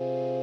you